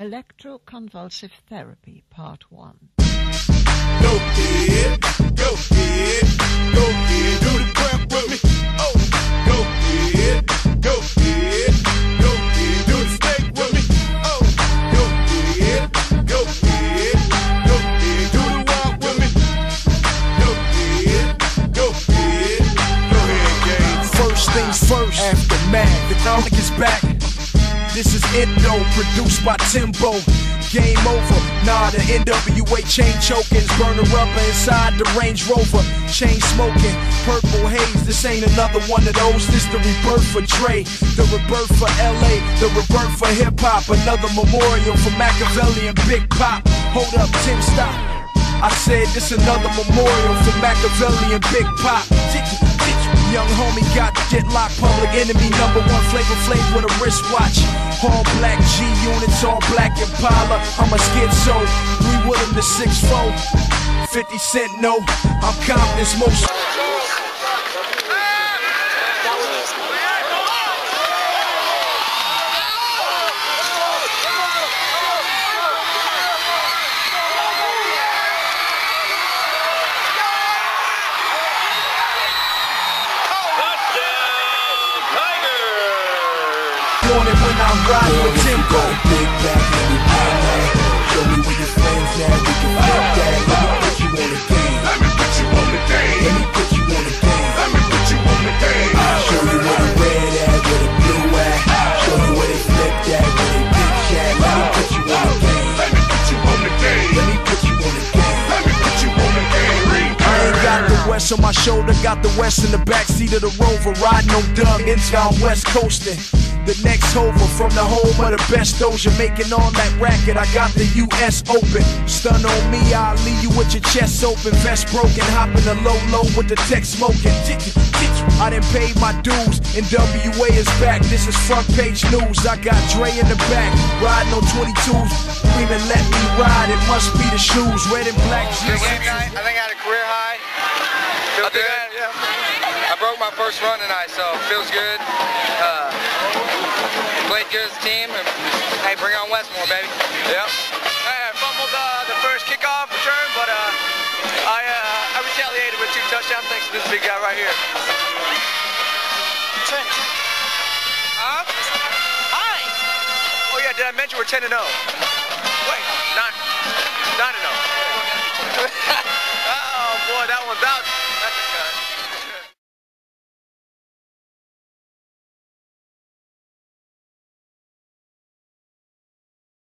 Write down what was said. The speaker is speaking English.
Electroconvulsive Therapy, Part 1. Go ahead, go ahead, go ahead, do the crap with me. Oh, go ahead, go ahead, go ahead, do the steak with me. Oh, go ahead, go ahead, go ahead, do the walk with me. Go ahead, go ahead, go ahead, gang. First things first, aftermath. The comic is back. This is it though, produced by Timbo. Game over. Nah, the NWA chain chokings, burner rubber inside the Range Rover. Chain smoking, purple haze. This ain't another one of those. This the rebirth for Dre, the rebirth for LA, the rebirth for hip hop. Another memorial for Makaveli and Big Pop. Hold up, Tim, stop. I said this another memorial for Makaveli and Big Pop. Young homie got shit locked, public enemy number one flavor flav with a wristwatch. All black G units, all black Impala. I'm a schizo, three Willem to six four. 50 cent no, I'm Compton's most. I'm riding with Timbo. Big back we bang that. Show me where your friends at, we can flip that. Let me put you on the game. Let me put you on the game. Let me put you on the game. Let me put you on the game. Show you where the red at, where the blue at. Show you where they flip that, where they bitch at. Let me put you on the game. Let me put you on the game. Let me put you on the game. Let me put you on the game. I ain't got the West on my shoulder, got the West in the backseat of the Rover, riding on Doug, I'm West coasting. The next hover from the home of the best Doja, making all that racket. I got the US open. Stun on me, I'll leave you with your chest open, vest broken, hopping the low low with the tech smoking. I done paid my dues, and WA is back. This is front page news. I got Dre in the back, riding on 22s, screaming, "Let me ride!" It must be the shoes, red and black. Good game tonight. I think I had a career high. Feel good. yeah. I broke my first run tonight, so feels good. Played good as a team, and hey, bring on Westmoore, baby. Yep. Hey, I fumbled uh, the first kickoff return, but uh, I uh, I retaliated with two touchdowns thanks to this big guy right here. Trent. Huh? Hi. Oh yeah, did I mention we're 10 and 0? Wait, not 9 and 0.